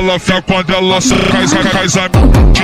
ela fica, quando ela sai, cai, cai, cai,